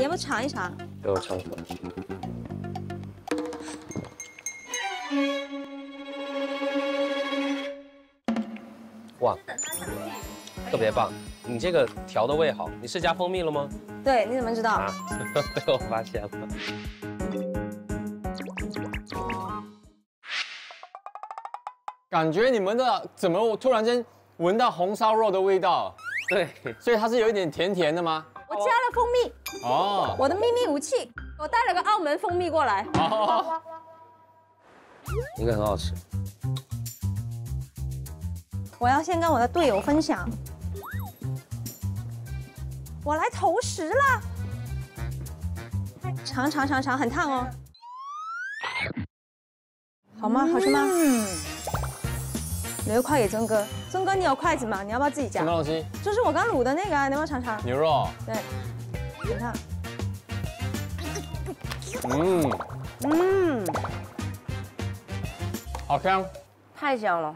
你要不要尝一尝？给我尝尝。哇，特别棒！你这个调的味好，你是加蜂蜜了吗？对，你怎么知道？啊，被 我发现了。感觉你们的怎么我突然间闻到红烧肉的味道？对，所以它是有一点甜甜的吗？我加了蜂蜜，哦，我的秘密武器，我带了个澳门蜂蜜过来。哦，应该很好吃。我要先跟我的队友分享。我来投食了，尝尝尝尝，很烫哦。好吗？好吃吗？嗯。留一块给曾哥，曾哥你有筷子吗？你要不要自己夹什么？东西？就是我刚卤的那个啊，你要不要尝尝？牛肉。对，你看，嗯，嗯，好香。太香了。